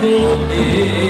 for me.